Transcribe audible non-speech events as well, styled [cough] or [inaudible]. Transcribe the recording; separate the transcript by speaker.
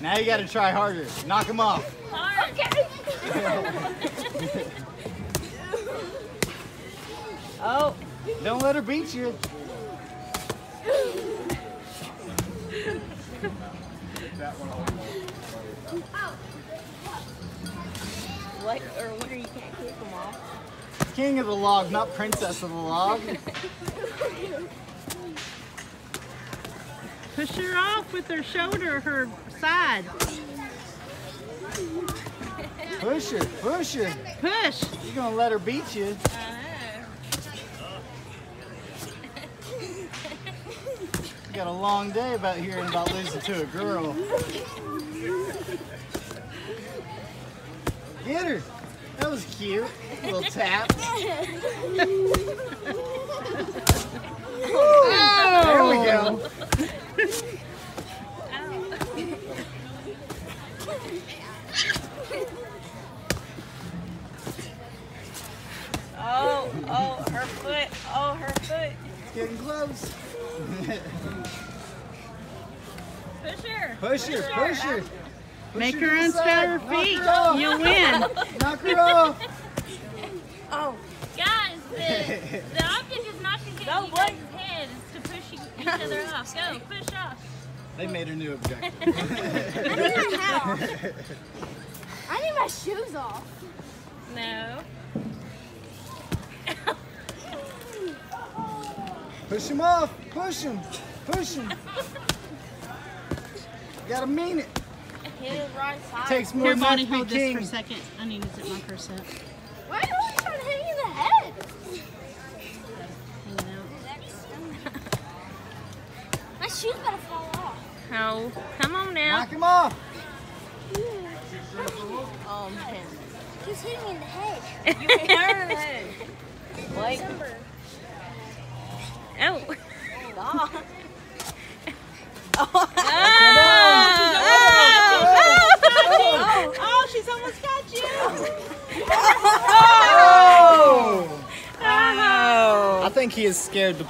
Speaker 1: Now you gotta try harder. Knock him off.
Speaker 2: Hard. [laughs]
Speaker 3: Oh,
Speaker 1: Don't let her beat you.
Speaker 3: what or what are you can't kick them off?
Speaker 1: King of the log, not princess of the log. [laughs]
Speaker 4: Push her off with her shoulder, her side.
Speaker 1: Push her, push her.
Speaker 4: Push.
Speaker 1: You're gonna let her beat you. You got a long day about hearing about losing to a girl. Get her. That was cute. A little tap. [laughs] [laughs]
Speaker 3: Oh, oh, her foot. Oh, her foot.
Speaker 1: It's getting close.
Speaker 2: Push her.
Speaker 1: Push her, push her. Push
Speaker 4: Make
Speaker 1: to
Speaker 4: her
Speaker 1: the
Speaker 4: unspell
Speaker 1: side.
Speaker 4: her
Speaker 1: Knock
Speaker 4: feet.
Speaker 1: her off.
Speaker 4: You win.
Speaker 1: Knock her off. [laughs]
Speaker 3: Oh,
Speaker 2: Guys, the, the [laughs] object is not to get
Speaker 3: No,
Speaker 2: you
Speaker 3: what?
Speaker 2: head. It's to push each other off. Go, push off.
Speaker 1: They made a new objective. [laughs]
Speaker 5: I need my hat I need my shoes off.
Speaker 2: No.
Speaker 1: Push him off. Push him. Push him. You gotta mean it.
Speaker 3: hit it right side.
Speaker 1: Takes more
Speaker 4: Here,
Speaker 1: than that
Speaker 4: Bonnie,
Speaker 1: to
Speaker 4: hold this for a second. I need to zip my purse up.
Speaker 5: Why are you trying to hit me in the head?
Speaker 4: Hanging out.
Speaker 5: My shoes better fall off.
Speaker 2: Oh, come on now.
Speaker 1: Knock him off.
Speaker 3: Oh man.
Speaker 5: He's hitting me in the head.
Speaker 3: You hit her in the head. [laughs] Like,
Speaker 2: Oh.
Speaker 3: stop.
Speaker 2: Oh.
Speaker 3: Oh, she's almost got you.
Speaker 1: Oh!
Speaker 3: Oh.
Speaker 1: I think he is scared to